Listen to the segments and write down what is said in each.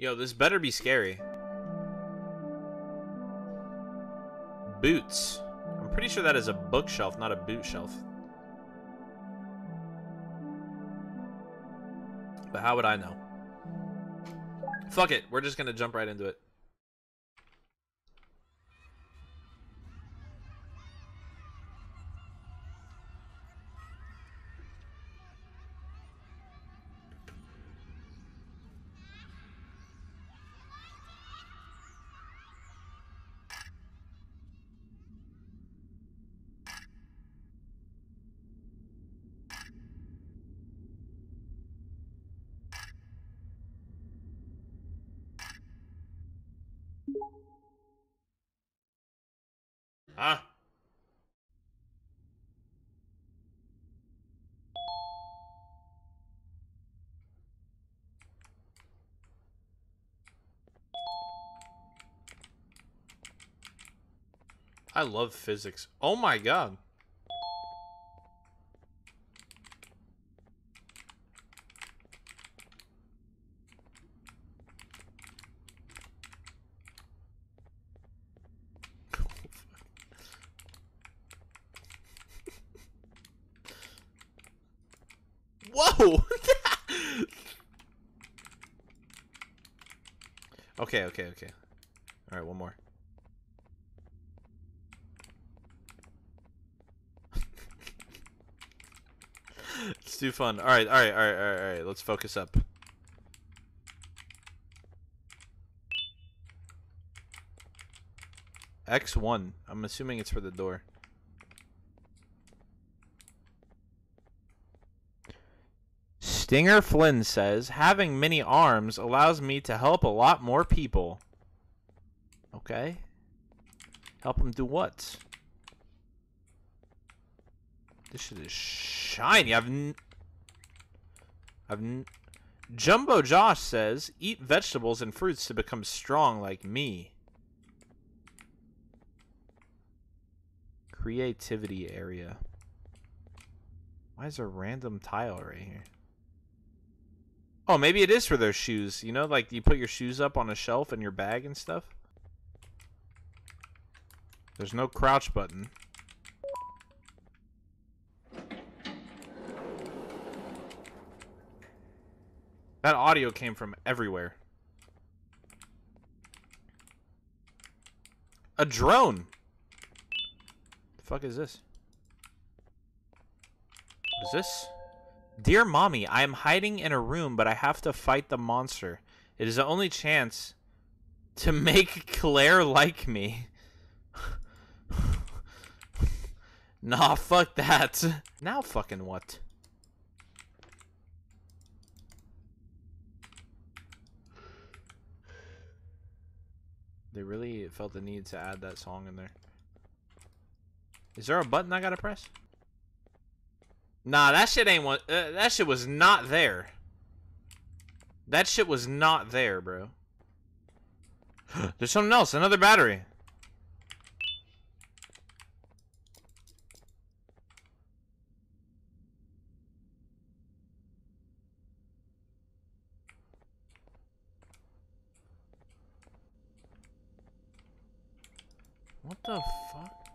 Yo, this better be scary. Boots. I'm pretty sure that is a bookshelf, not a boot shelf. But how would I know? Fuck it. We're just gonna jump right into it. Ah. I love physics. Oh my god. Whoa! okay, okay, okay. Alright, one more. it's too fun. Alright, alright, alright, alright, alright. Let's focus up. X1. I'm assuming it's for the door. Stinger Flynn says, having many arms allows me to help a lot more people. Okay. Help them do what? This shit is shiny. I've n I've n Jumbo Josh says, eat vegetables and fruits to become strong like me. Creativity area. Why is there a random tile right here? Oh, maybe it is for those shoes. You know, like you put your shoes up on a shelf in your bag and stuff. There's no crouch button. That audio came from everywhere. A drone. The fuck is this? What is this? Dear mommy, I am hiding in a room, but I have to fight the monster. It is the only chance to make Claire like me. nah, fuck that. Now fucking what? They really felt the need to add that song in there. Is there a button I gotta press? Nah, that shit ain't what. Uh, that shit was not there. That shit was not there, bro. There's something else. Another battery. What the fuck?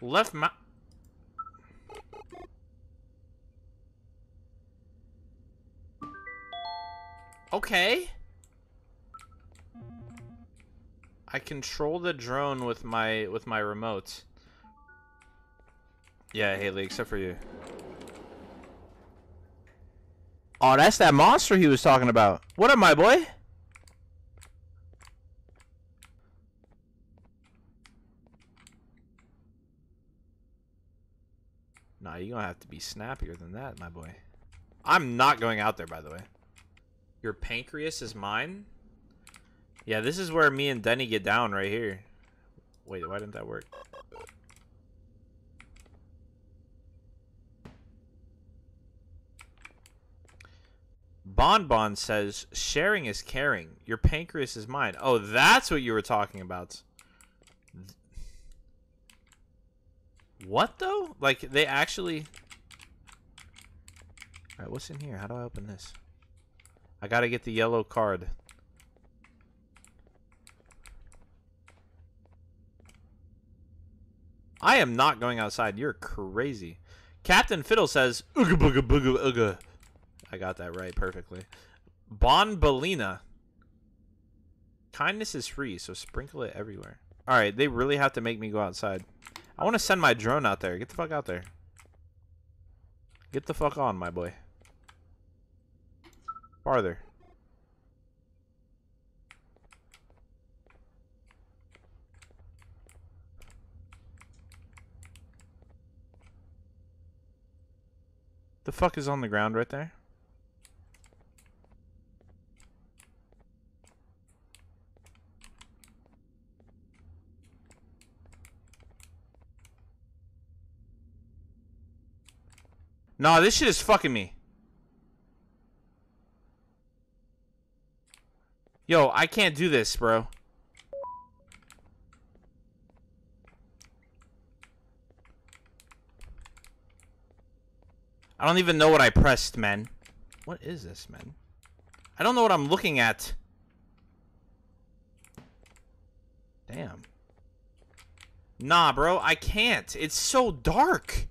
Left mouse. Okay. I control the drone with my with my remote. Yeah, Haley, except for you. Oh, that's that monster he was talking about. What up, my boy? Nah, you're gonna have to be snappier than that, my boy. I'm not going out there, by the way. Your pancreas is mine? Yeah, this is where me and Denny get down right here. Wait, why didn't that work? Bonbon Bon says, sharing is caring. Your pancreas is mine. Oh, that's what you were talking about. What, though? Like, they actually... Alright, what's in here? How do I open this? I gotta get the yellow card. I am not going outside. You're crazy. Captain Fiddle says, Ooga booga booga ooga. I got that right perfectly. Banbaleena. Kindness is free, so sprinkle it everywhere. Alright, they really have to make me go outside. I want to send my drone out there. Get the fuck out there. Get the fuck on, my boy. Farther. The fuck is on the ground right there? Nah, this shit is fucking me. Yo, I can't do this, bro. I don't even know what I pressed, man. What is this, man? I don't know what I'm looking at. Damn. Nah, bro, I can't. It's so dark.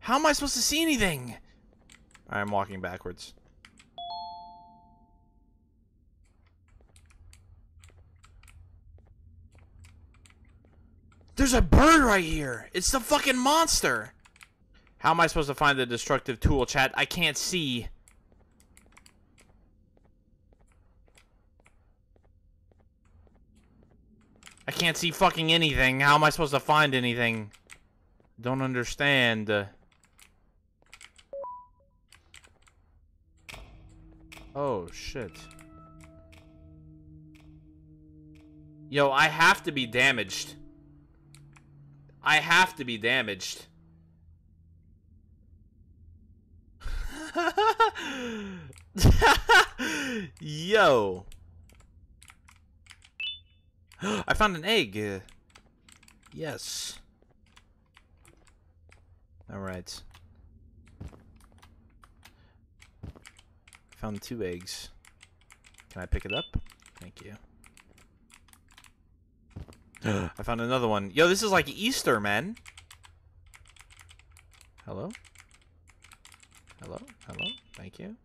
How am I supposed to see anything? I'm walking backwards. There's a bird right here. It's the fucking monster. How am I supposed to find the destructive tool, chat? I can't see. I can't see fucking anything. How am I supposed to find anything? Don't understand. Oh, shit. Yo, I have to be damaged. I have to be damaged. Yo. I found an egg. Yes. Alright. Found two eggs. Can I pick it up? Thank you. I found another one. Yo, this is like Easter, man. Hello? Hello? Hello? Thank you.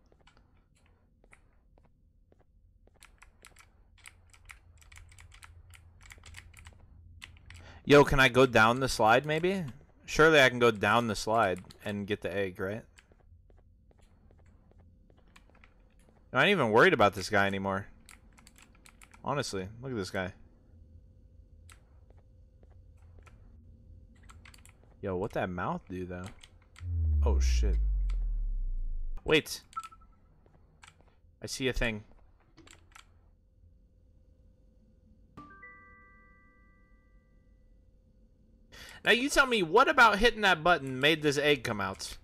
Yo, can I go down the slide, maybe? Surely I can go down the slide and get the egg, right? I ain't even worried about this guy anymore. Honestly, look at this guy. Yo, what that mouth do, though? Oh, shit. Wait. I see a thing. Now you tell me, what about hitting that button made this egg come out?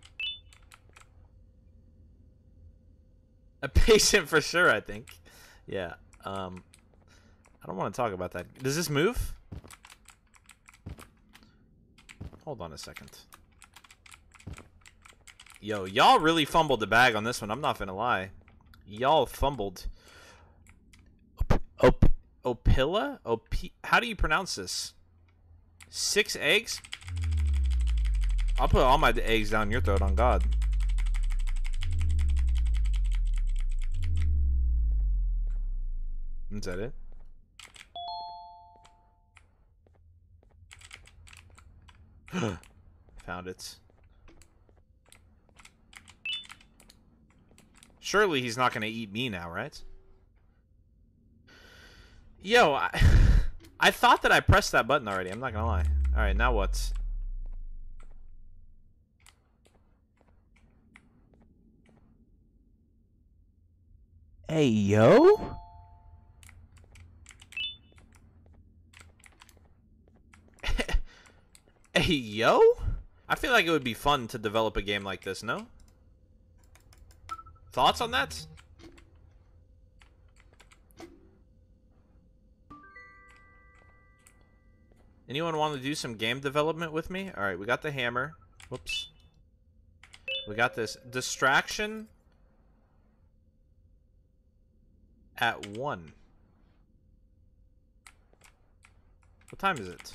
A patient for sure, I think. Yeah. Um, I don't want to talk about that. Does this move? Hold on a second. Yo, y'all really fumbled the bag on this one. I'm not gonna lie. Y'all fumbled. Op Opila? Op How do you pronounce this? Six eggs? I'll put all my eggs down your throat on God. Is that it? Found it. Surely he's not going to eat me now, right? Yo, I, I thought that I pressed that button already. I'm not going to lie. All right, now what? Hey, yo? Yo? I feel like it would be fun to develop a game like this, no? Thoughts on that? Anyone want to do some game development with me? Alright, we got the hammer. Whoops. We got this. Distraction at 1. What time is it?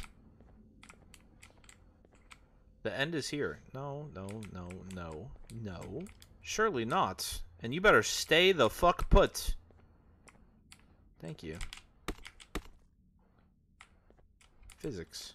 The end is here. No, no, no, no, no. Surely not. And you better stay the fuck put. Thank you. Physics.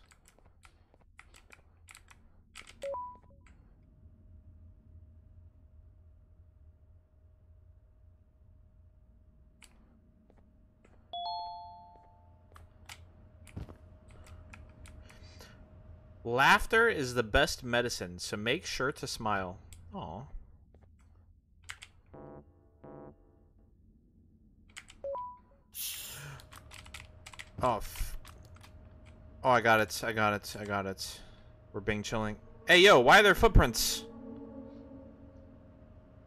Laughter is the best medicine, so make sure to smile. Aw. Oh, oh, I got it. I got it. I got it. We're being chilling. Hey, yo, why are there footprints?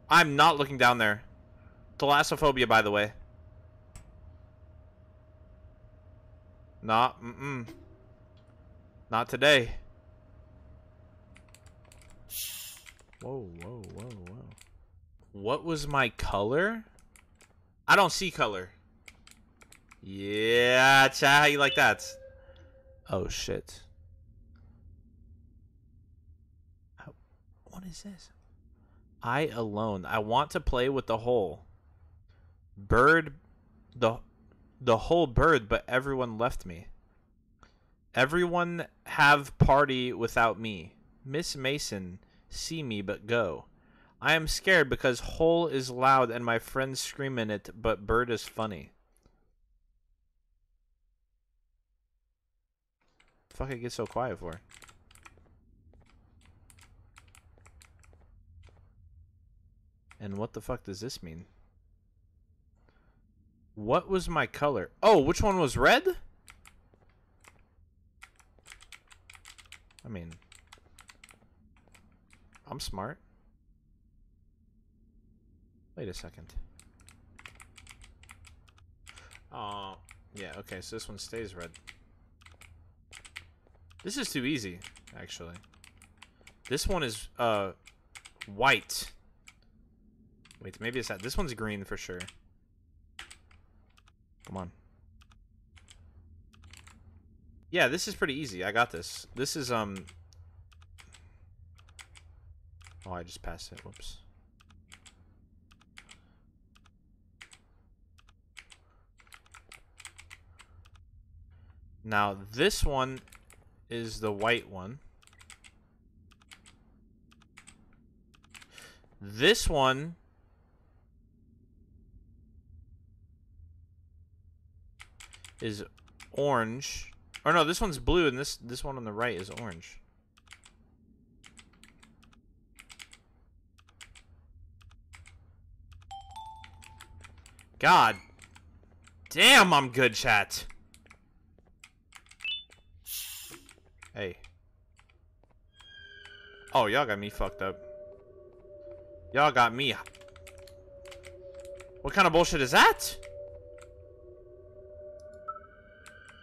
I'm not looking down there. Thalassophobia, by the way. Not, mm-mm. Not today. Whoa, whoa, whoa, whoa. What was my color? I don't see color. Yeah, chat, how you like that? Oh, shit. What is this? I alone. I want to play with the whole bird, the the whole bird, but everyone left me. Everyone have party without me. Miss Mason, see me but go. I am scared because hole is loud and my friends scream in it, but bird is funny. Fuck it get so quiet for? And what the fuck does this mean? What was my color? Oh, which one was red? I mean, I'm smart. Wait a second. Oh, yeah, okay, so this one stays red. This is too easy, actually. This one is, uh, white. Wait, maybe it's that. This one's green for sure. Come on. Yeah, this is pretty easy. I got this. This is, um... Oh, I just passed it. Whoops. Now, this one is the white one. This one is orange. Or no, this one's blue and this this one on the right is orange. God. Damn, I'm good, chat. Hey. Oh, y'all got me fucked up. Y'all got me. What kind of bullshit is that?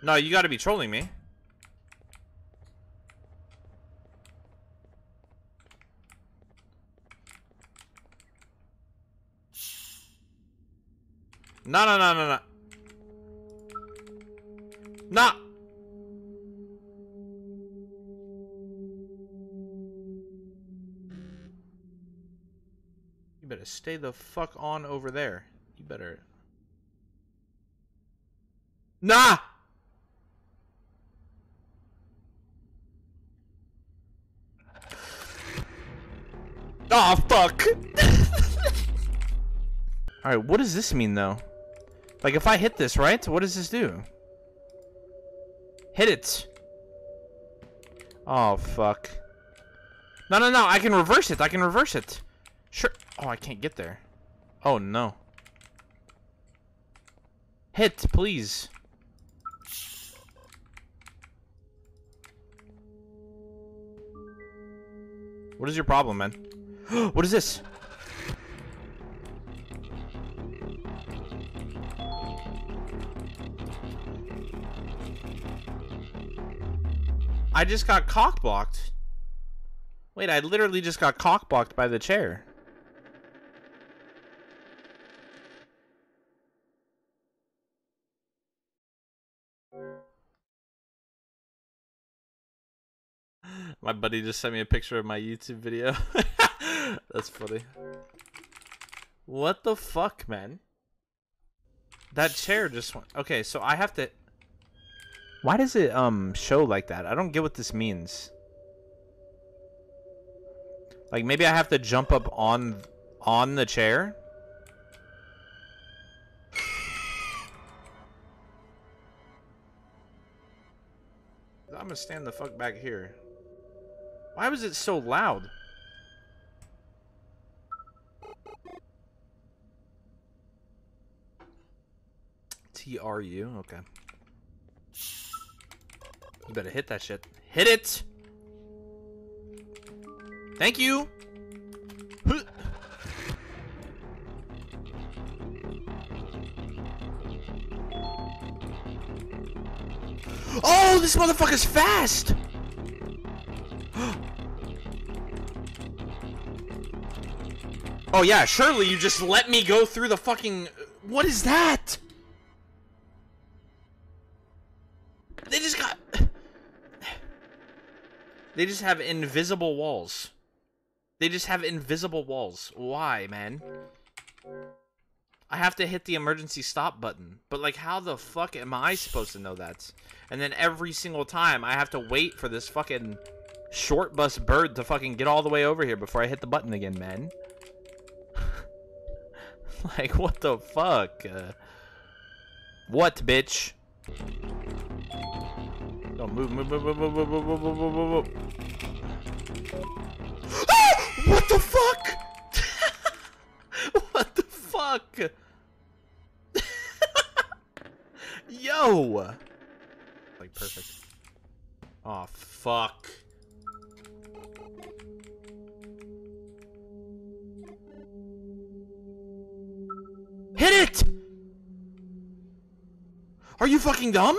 No, you gotta be trolling me. No, no, no, no, no. No. You better stay the fuck on over there. You better... Nah! Oh fuck. Alright, what does this mean, though? Like, if I hit this, right? What does this do? Hit it. Oh, fuck. No, no, no. I can reverse it. I can reverse it. Sure. Oh, I can't get there. Oh, no. Hit, please. What is your problem, man? what is this? I just got cock blocked. Wait, I literally just got cock blocked by the chair. My buddy just sent me a picture of my YouTube video. That's funny. What the fuck, man? That chair just went. Okay, so I have to. Why does it um show like that? I don't get what this means. Like maybe I have to jump up on on the chair. I'm gonna stand the fuck back here. Why was it so loud? T-R-U, okay. You better hit that shit. Hit it! Thank you! Oh, this motherfucker's fast! oh yeah, surely you just let me go through the fucking... What is that? They just have invisible walls. They just have invisible walls. Why, man? I have to hit the emergency stop button. But, like, how the fuck am I supposed to know that? And then every single time, I have to wait for this fucking short bus bird to fucking get all the way over here before I hit the button again, man. like, what the fuck? Uh, what, bitch? Don't move, move, move, move, move, move, move, move, move, move. Ah! What the fuck? what the fuck? Yo! Like, perfect. Oh, fuck. Hit it! Are you fucking dumb?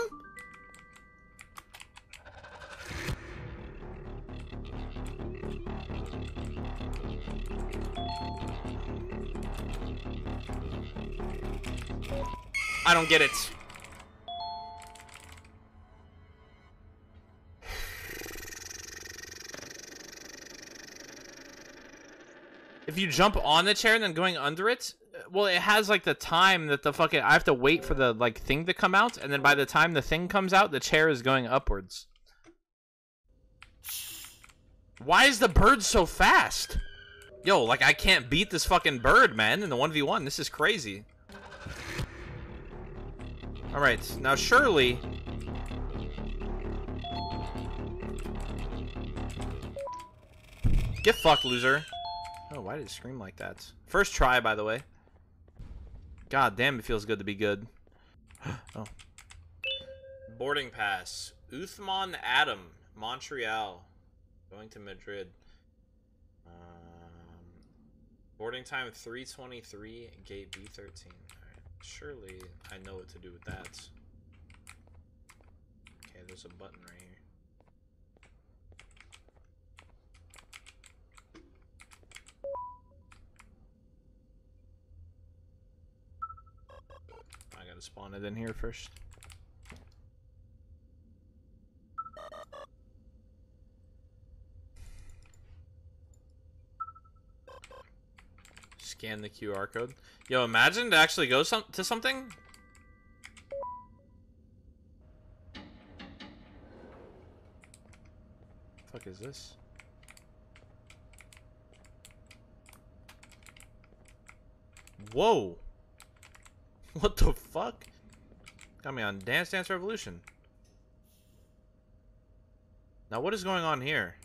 Don't get it. If you jump on the chair and then going under it, well, it has like the time that the fucking I have to wait for the like thing to come out, and then by the time the thing comes out, the chair is going upwards. Why is the bird so fast? Yo, like I can't beat this fucking bird, man, in the 1v1. This is crazy. Alright, now surely... Get fucked, loser. Oh, why did it scream like that? First try, by the way. God damn, it feels good to be good. oh. Boarding pass. Uthman Adam, Montreal. Going to Madrid. Um, boarding time 323, gate B13. Surely I know what to do with that. Okay, there's a button right here. I gotta spawn it in here first. Scan the QR code. Yo, imagine to actually go some to something. Fuck is this? Whoa! What the fuck? Got me on Dance Dance Revolution. Now what is going on here?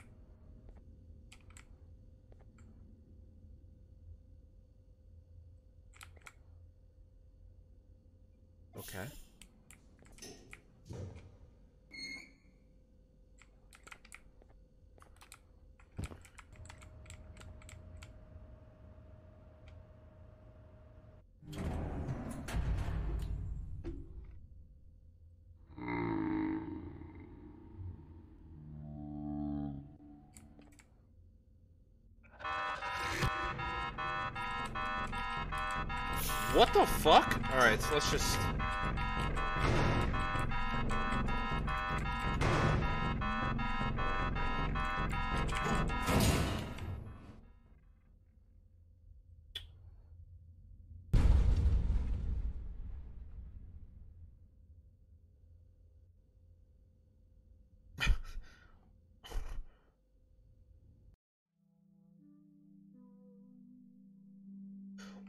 Okay. What the fuck? Alright, so let's just...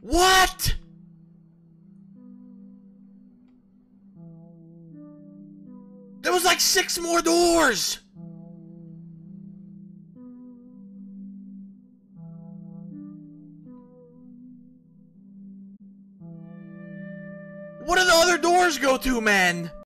What? There was like six more doors. What do the other doors go to, man?